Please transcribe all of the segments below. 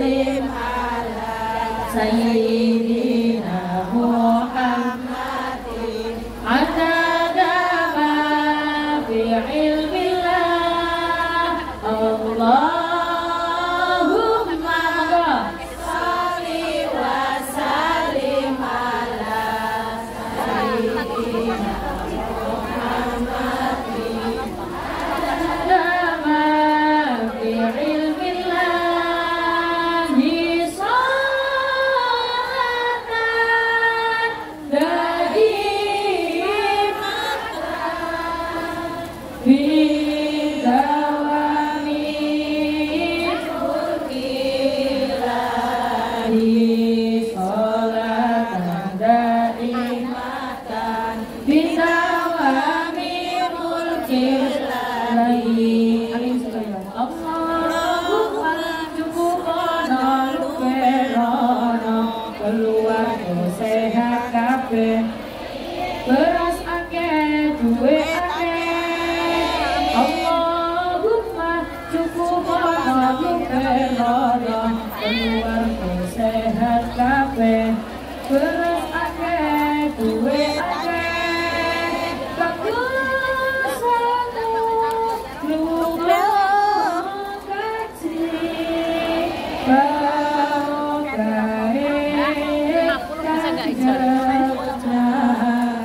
وسلم على سيدنا محمد حتى دام في علم الله الله الله Amin sekalian. Allahumma cukupana luperono keluar sehat kabeh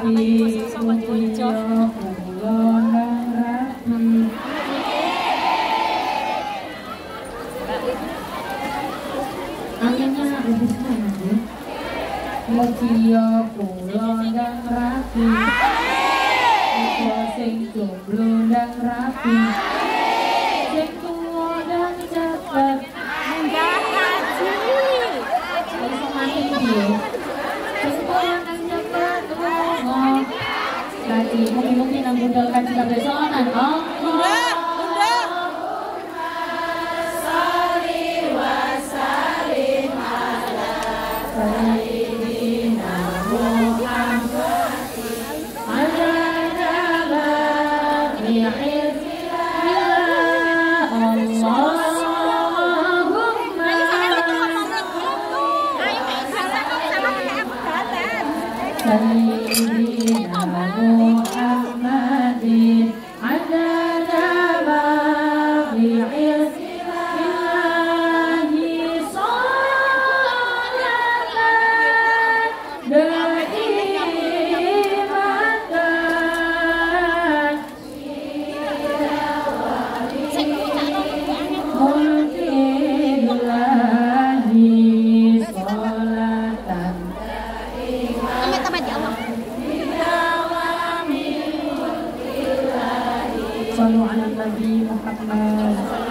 Ya. Mugia kula? Lagi mungkin-mungkin nang budal kaji kabeh soalan. Oh, Bunda, صلوا على النبي محمد